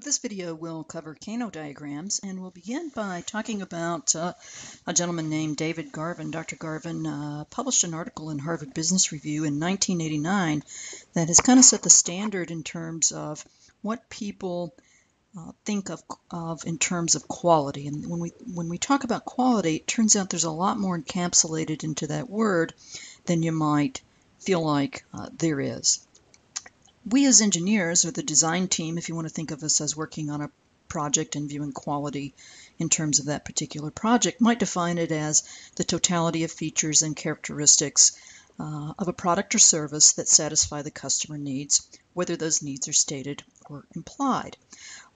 This video will cover Kano diagrams, and we'll begin by talking about uh, a gentleman named David Garvin. Dr. Garvin uh, published an article in Harvard Business Review in 1989 that has kind of set the standard in terms of what people uh, think of, of in terms of quality. And when we when we talk about quality, it turns out there's a lot more encapsulated into that word than you might feel like uh, there is we as engineers, or the design team, if you want to think of us as working on a project and viewing quality in terms of that particular project, might define it as the totality of features and characteristics uh, of a product or service that satisfy the customer needs, whether those needs are stated or implied.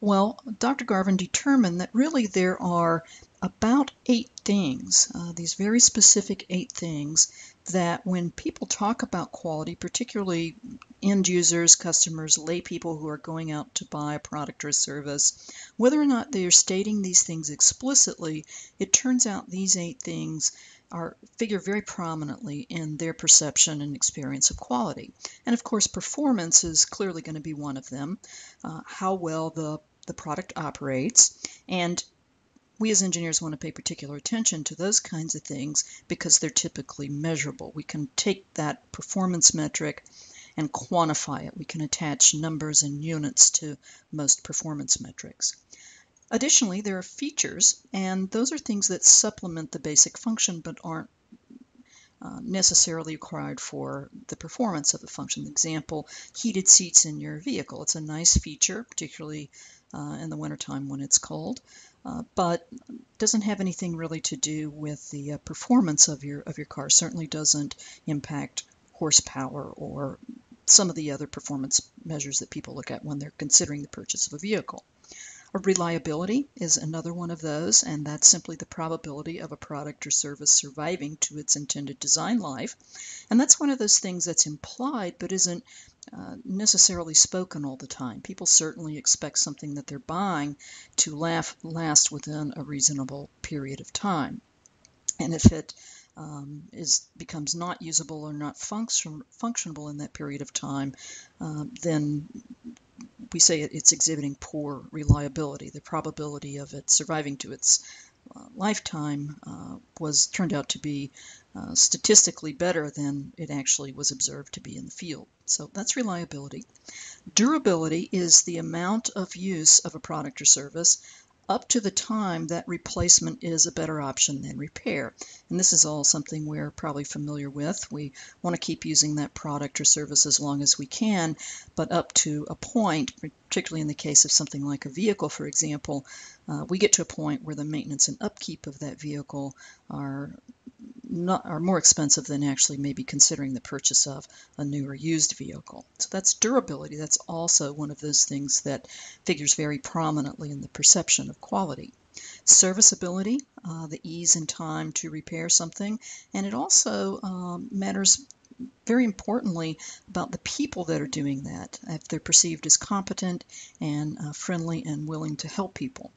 Well, Dr. Garvin determined that really there are about eight things, uh, these very specific eight things, that when people talk about quality, particularly end users, customers, lay people who are going out to buy a product or a service, whether or not they are stating these things explicitly, it turns out these eight things are figure very prominently in their perception and experience of quality. And of course, performance is clearly going to be one of them. Uh, how well the the product operates, and we as engineers want to pay particular attention to those kinds of things because they're typically measurable. We can take that performance metric and quantify it. We can attach numbers and units to most performance metrics. Additionally, there are features, and those are things that supplement the basic function but aren't uh, necessarily required for the performance of the function. Example, heated seats in your vehicle. It's a nice feature, particularly uh, in the wintertime when it's cold, uh, but doesn't have anything really to do with the uh, performance of your of your car. Certainly doesn't impact horsepower or some of the other performance measures that people look at when they're considering the purchase of a vehicle. Reliability is another one of those, and that's simply the probability of a product or service surviving to its intended design life. And that's one of those things that's implied but isn't uh, necessarily spoken all the time. People certainly expect something that they're buying to laugh, last within a reasonable period of time. And if it um, is becomes not usable or not function, functionable in that period of time, uh, then we say it's exhibiting poor reliability. The probability of it surviving to its uh, lifetime uh, was turned out to be uh, statistically better than it actually was observed to be in the field. So that's reliability. Durability is the amount of use of a product or service up to the time that replacement is a better option than repair. And this is all something we're probably familiar with. We want to keep using that product or service as long as we can, but up to a point, particularly in the case of something like a vehicle, for example, uh, we get to a point where the maintenance and upkeep of that vehicle are not, are more expensive than actually maybe considering the purchase of a new or used vehicle. So that's durability. That's also one of those things that figures very prominently in the perception of quality. Serviceability, uh, the ease and time to repair something, and it also um, matters very importantly about the people that are doing that, if they're perceived as competent and uh, friendly and willing to help people.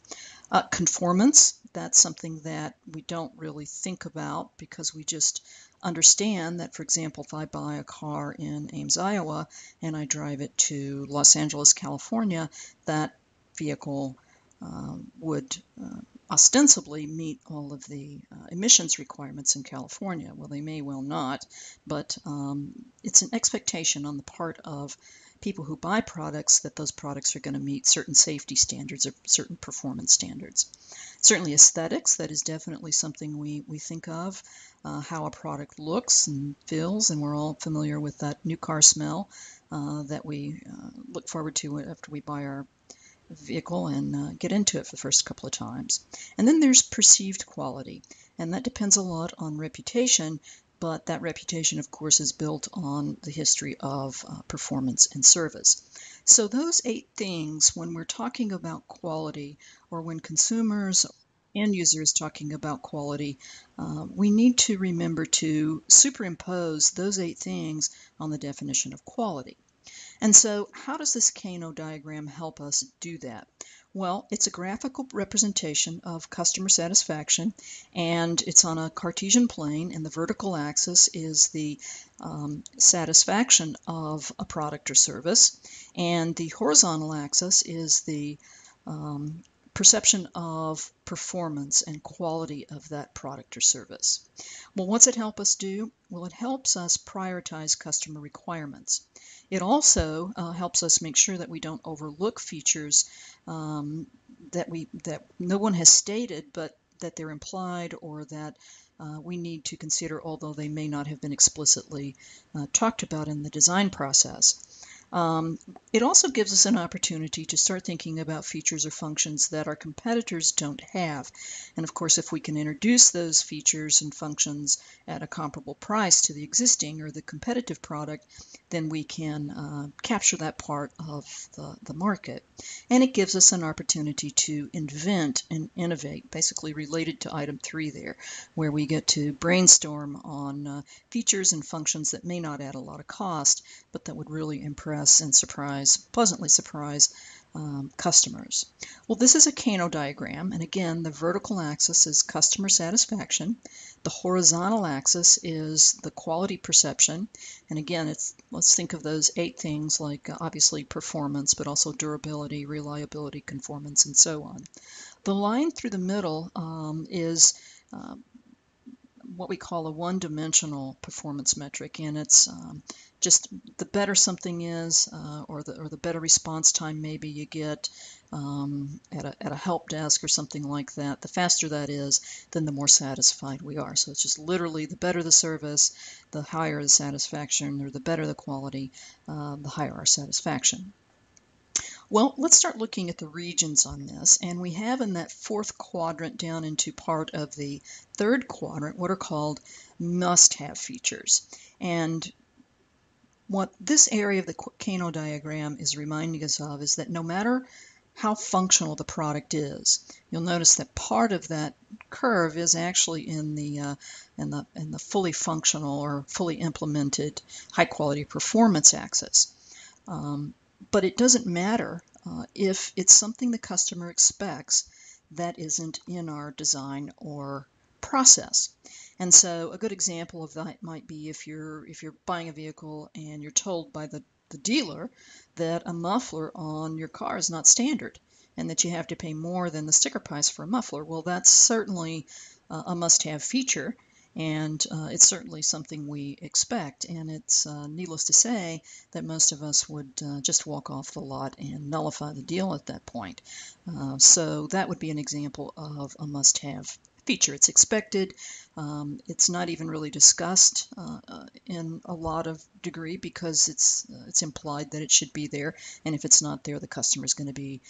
Uh, conformance, that's something that we don't really think about because we just understand that, for example, if I buy a car in Ames, Iowa, and I drive it to Los Angeles, California, that vehicle uh, would uh, ostensibly meet all of the uh, emissions requirements in California. Well, they may well not, but um, it's an expectation on the part of people who buy products that those products are going to meet certain safety standards or certain performance standards. Certainly aesthetics, that is definitely something we, we think of, uh, how a product looks and feels, and we're all familiar with that new car smell uh, that we uh, look forward to after we buy our vehicle and uh, get into it for the first couple of times. And then there's perceived quality, and that depends a lot on reputation, but that reputation, of course, is built on the history of uh, performance and service. So, those eight things, when we're talking about quality or when consumers end users talking about quality, uh, we need to remember to superimpose those eight things on the definition of quality. And so how does this Kano diagram help us do that? Well, it's a graphical representation of customer satisfaction, and it's on a Cartesian plane, and the vertical axis is the um, satisfaction of a product or service, and the horizontal axis is the um, perception of performance and quality of that product or service. Well, what's it help us do? Well, it helps us prioritize customer requirements. It also uh, helps us make sure that we don't overlook features um, that we that no one has stated, but that they're implied or that uh, we need to consider, although they may not have been explicitly uh, talked about in the design process. Um, it also gives us an opportunity to start thinking about features or functions that our competitors don't have. And of course, if we can introduce those features and functions at a comparable price to the existing or the competitive product, then we can uh, capture that part of the, the market. And it gives us an opportunity to invent and innovate, basically related to item three there, where we get to brainstorm on uh, features and functions that may not add a lot of cost, but that would really impress and surprise, pleasantly surprise um, customers. Well, this is a Kano diagram, and again, the vertical axis is customer satisfaction. The horizontal axis is the quality perception, and again, it's let's think of those eight things like uh, obviously performance, but also durability, reliability, conformance, and so on. The line through the middle um, is uh, what we call a one-dimensional performance metric, and it's um, just the better something is, uh, or the or the better response time maybe you get um, at a at a help desk or something like that. The faster that is, then the more satisfied we are. So it's just literally the better the service, the higher the satisfaction, or the better the quality, uh, the higher our satisfaction. Well, let's start looking at the regions on this. And we have in that fourth quadrant down into part of the third quadrant what are called must-have features. And what this area of the Kano diagram is reminding us of is that no matter how functional the product is, you'll notice that part of that curve is actually in the uh, in the in the fully functional or fully implemented high quality performance axis. Um, but it doesn't matter uh, if it's something the customer expects that isn't in our design or process. And so a good example of that might be if you're if you're buying a vehicle and you're told by the, the dealer that a muffler on your car is not standard and that you have to pay more than the sticker price for a muffler. Well, that's certainly uh, a must-have feature and uh, it's certainly something we expect. And it's uh, needless to say that most of us would uh, just walk off the lot and nullify the deal at that point. Uh, so that would be an example of a must-have feature. It's expected. Um, it's not even really discussed uh, uh, in a lot of degree because it's it's implied that it should be there, and if it's not there, the customer is going to be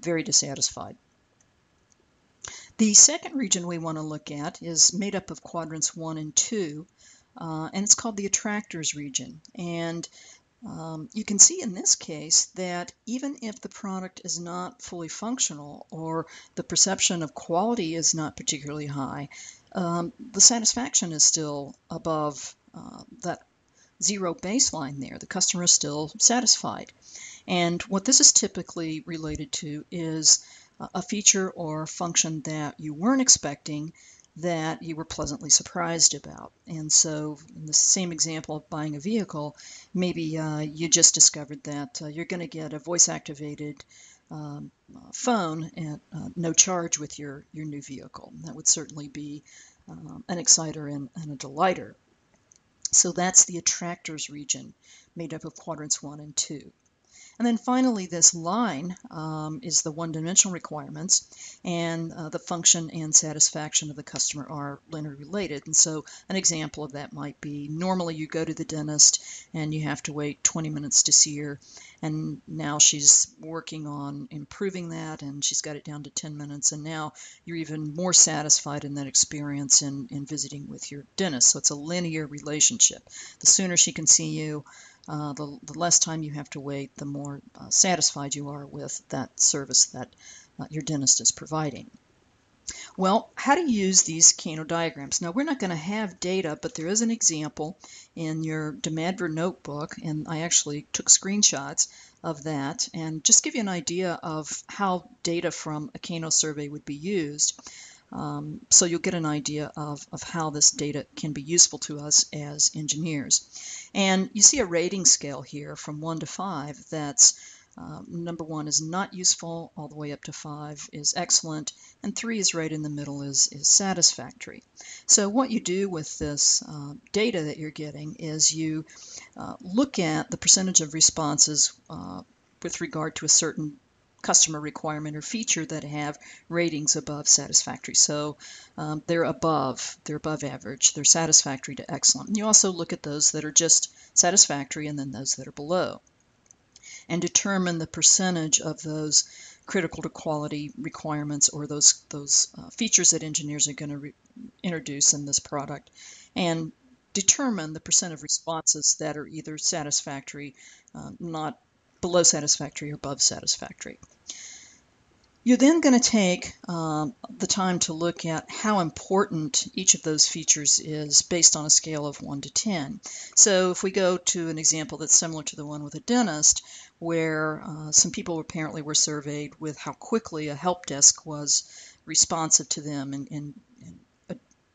very dissatisfied. The second region we want to look at is made up of quadrants 1 and 2, uh, and it's called the attractors region. And um, you can see in this case that even if the product is not fully functional or the perception of quality is not particularly high, um, the satisfaction is still above uh, that zero baseline there. The customer is still satisfied. And what this is typically related to is a feature or function that you weren't expecting that you were pleasantly surprised about. And so, in the same example of buying a vehicle, maybe uh, you just discovered that uh, you're going to get a voice activated um, phone at uh, no charge with your, your new vehicle. That would certainly be um, an exciter and, and a delighter. So, that's the attractors region made up of quadrants one and two. And then finally, this line um, is the one-dimensional requirements, and uh, the function and satisfaction of the customer are linear related. And so an example of that might be normally you go to the dentist and you have to wait 20 minutes to see her, and now she's working on improving that, and she's got it down to 10 minutes, and now you're even more satisfied in that experience in, in visiting with your dentist. So it's a linear relationship. The sooner she can see you, uh, the, the, less time you have to wait, the more uh, satisfied you are with that service that uh, your dentist is providing. Well, how to use these Kano diagrams. Now, we're not going to have data, but there is an example in your Demandver notebook, and I actually took screenshots of that and just give you an idea of how data from a Kano survey would be used. Um, so you'll get an idea of, of how this data can be useful to us as engineers. And you see a rating scale here from 1 to 5 that's uh, number one is not useful, all the way up to five is excellent, and three is right in the middle is, is satisfactory. So what you do with this uh, data that you're getting is you uh, look at the percentage of responses uh, with regard to a certain customer requirement or feature that have ratings above satisfactory. So um, they're above, they're above average, they're satisfactory to excellent. And you also look at those that are just satisfactory and then those that are below and determine the percentage of those critical to quality requirements or those those uh, features that engineers are going to introduce in this product and determine the percent of responses that are either satisfactory, uh, not below satisfactory or above satisfactory. You're then going to take um, the time to look at how important each of those features is based on a scale of 1 to 10. So if we go to an example that's similar to the one with a dentist, where uh, some people apparently were surveyed with how quickly a help desk was responsive to them and, and, and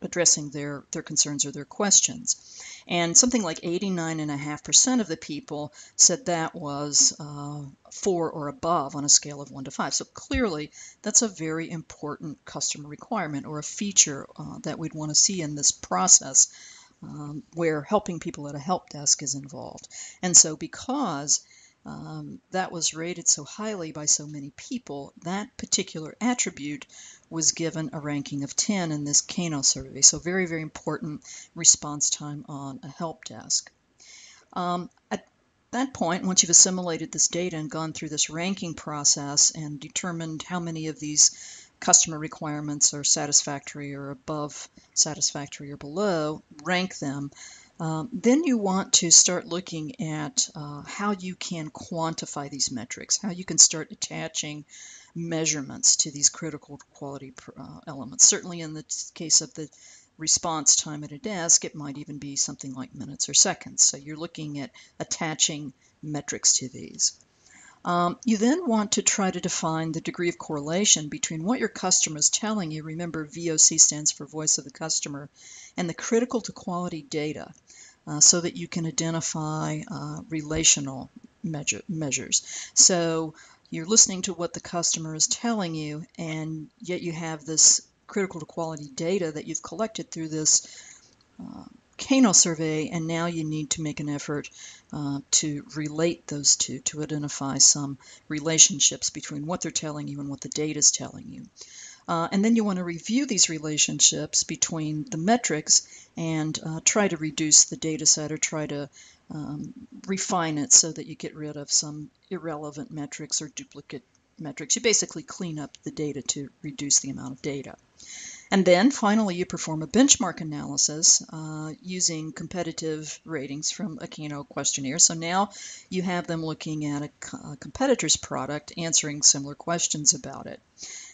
addressing their, their concerns or their questions. And something like 89.5% of the people said that was uh, four or above on a scale of one to five. So clearly, that's a very important customer requirement or a feature uh, that we'd want to see in this process um, where helping people at a help desk is involved. And so, because um, that was rated so highly by so many people, that particular attribute was given a ranking of 10 in this Kano survey. So very, very important response time on a help desk. Um, at that point, once you've assimilated this data and gone through this ranking process and determined how many of these customer requirements are satisfactory or above satisfactory or below, rank them. Um, then you want to start looking at uh, how you can quantify these metrics, how you can start attaching measurements to these critical quality uh, elements. Certainly in the case of the response time at a desk, it might even be something like minutes or seconds. So you're looking at attaching metrics to these. Um, you then want to try to define the degree of correlation between what your customer is telling you. Remember, VOC stands for voice of the customer, and the critical to quality data uh, so that you can identify uh, relational measure, measures. So you're listening to what the customer is telling you, and yet you have this critical to quality data that you've collected through this uh, Kano survey, and now you need to make an effort uh, to relate those two, to identify some relationships between what they're telling you and what the data is telling you. Uh, and then you want to review these relationships between the metrics and uh, try to reduce the data set or try to um, refine it so that you get rid of some irrelevant metrics or duplicate metrics. You basically clean up the data to reduce the amount of data. And then finally, you perform a benchmark analysis uh, using competitive ratings from a Kano questionnaire. So now you have them looking at a, a competitor's product, answering similar questions about it.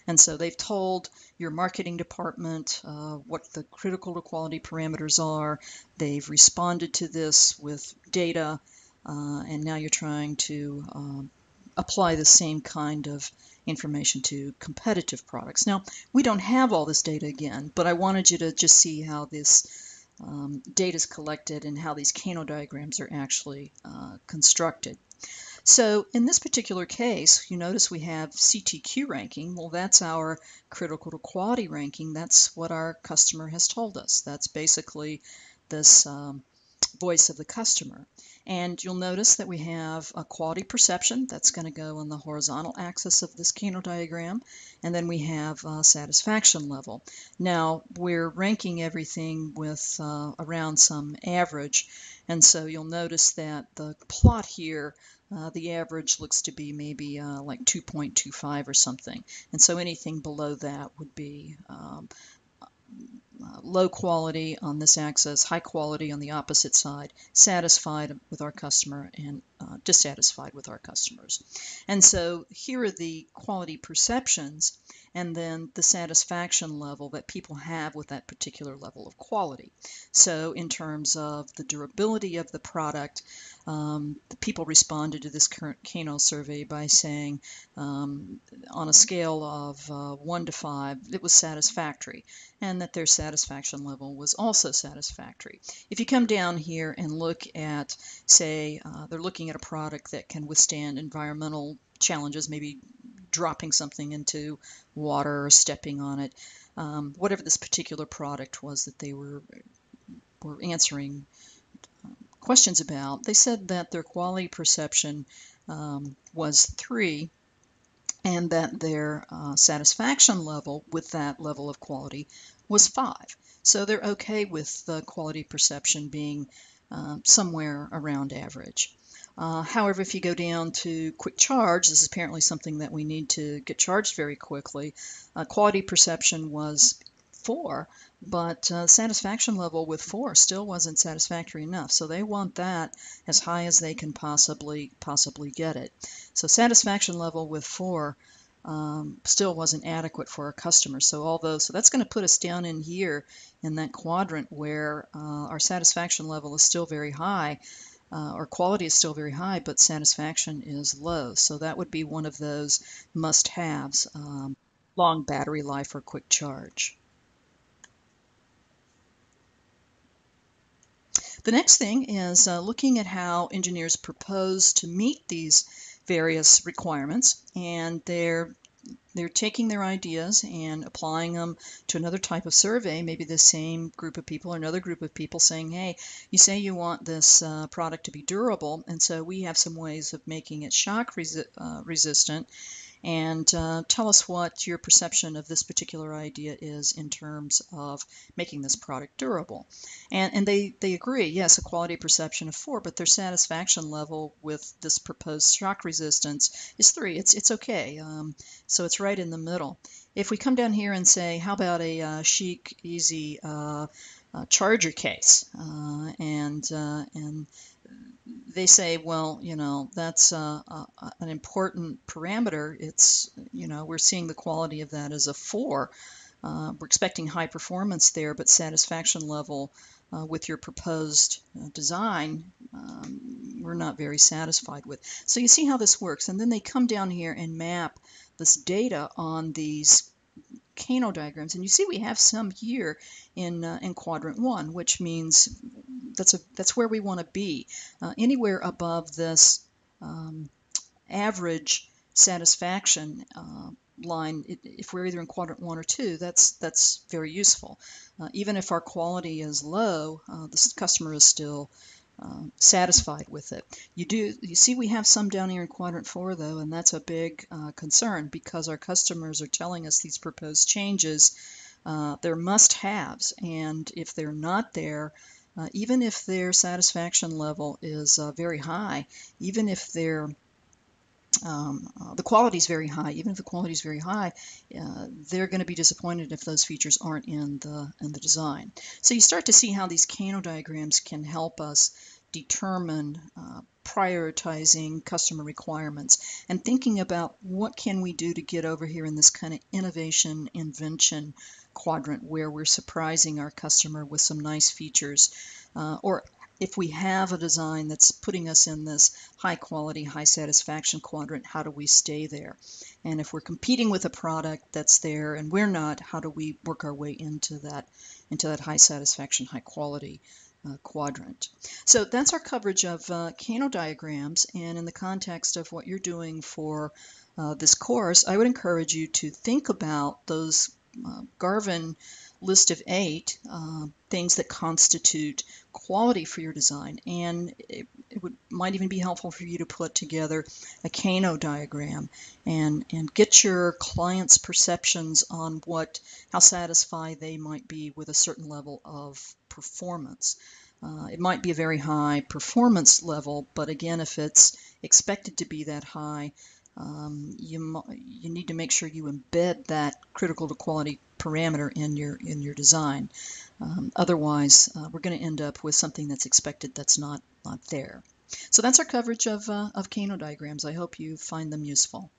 And so they've told your marketing department uh, what the critical to quality parameters are. They've responded to this with data, uh, and now you're trying to um, apply the same kind of information to competitive products. Now, we don't have all this data again, but I wanted you to just see how this um, data is collected and how these Kano diagrams are actually uh, constructed. So in this particular case, you notice we have CTQ ranking. Well, that's our critical to quality ranking. That's what our customer has told us. That's basically this um, voice of the customer. And you'll notice that we have a quality perception that's going to go on the horizontal axis of this Kano diagram. And then we have a satisfaction level. Now, we're ranking everything with uh, around some average. And so you'll notice that the plot here uh, the average looks to be maybe uh, like 2.25 or something. And so anything below that would be um, uh, low quality on this axis, high quality on the opposite side, satisfied with our customer and uh, dissatisfied with our customers. And so here are the quality perceptions and then the satisfaction level that people have with that particular level of quality. So in terms of the durability of the product, um, the people responded to this current Kano survey by saying um, on a scale of uh, 1 to 5, it was satisfactory, and that their satisfaction level was also satisfactory. If you come down here and look at, say, uh, they're looking at a product that can withstand environmental challenges, maybe dropping something into water or stepping on it, um, whatever this particular product was that they were were answering questions about, they said that their quality perception um, was three and that their uh, satisfaction level with that level of quality was five. So they're okay with the quality perception being uh, somewhere around average. Uh, however, if you go down to quick charge, this is apparently something that we need to get charged very quickly. Uh, quality perception was four, but uh, satisfaction level with four still wasn't satisfactory enough. So they want that as high as they can possibly possibly get it. So satisfaction level with four um, still wasn't adequate for our customers. So although so that's going to put us down in here in that quadrant where uh, our satisfaction level is still very high. Uh, our quality is still very high, but satisfaction is low. So that would be one of those must-haves, um, long battery life or quick charge. The next thing is uh, looking at how engineers propose to meet these various requirements and they're they're taking their ideas and applying them to another type of survey, maybe the same group of people or another group of people saying, hey, you say you want this uh, product to be durable, and so we have some ways of making it shock resi uh, resistant and uh, tell us what your perception of this particular idea is in terms of making this product durable. And, and they, they agree, yes, a quality perception of four, but their satisfaction level with this proposed shock resistance is three. It's, it's okay. Um, so it's right in the middle. If we come down here and say, how about a uh, chic, easy uh, uh charger case? Uh, and, uh, and they say, well, you know, that's uh, uh, an important parameter. It's, you know, we're seeing the quality of that as a four. Uh, we're expecting high performance there, but satisfaction level uh, with your proposed uh, design, um, we're not very satisfied with. So you see how this works. And then they come down here and map this data on these Kano diagrams. And you see we have some here in, uh, in quadrant one, which means that's, a, that's where we want to be. Uh, anywhere above this um, average satisfaction uh, line, if we're either in quadrant one or two, that's, that's very useful. Uh, even if our quality is low, uh, the customer is still uh, satisfied with it. You do you see we have some down here in quadrant four though, and that's a big uh, concern because our customers are telling us these proposed changes. Uh, they're must-haves, and if they're not there, uh, even if their satisfaction level is uh, very high, even if their um, uh, the quality is very high. Even if the quality is very high, uh, they're going to be disappointed if those features aren't in the in the design. So you start to see how these Kano diagrams can help us determine uh, prioritizing customer requirements and thinking about what can we do to get over here in this kind of innovation invention quadrant where we're surprising our customer with some nice features uh, or if we have a design that's putting us in this high quality, high satisfaction quadrant, how do we stay there? And if we're competing with a product that's there and we're not, how do we work our way into that, into that high satisfaction, high quality uh, quadrant. So that's our coverage of uh, Kano diagrams and in the context of what you're doing for uh, this course, I would encourage you to think about those uh, Garvin list of eight uh, things that constitute quality for your design. And it, it, would, might even be helpful for you to put together a Kano diagram and, and get your client's perceptions on what how satisfied they might be with a certain level of performance. Uh, it might be a very high performance level, but again, if it's expected to be that high, um, you, you need to make sure you embed that critical to quality parameter in your in your design. Um, otherwise, uh, we're going to end up with something that's expected that's not not there. So that's our coverage of, uh, of Kano diagrams. I hope you find them useful.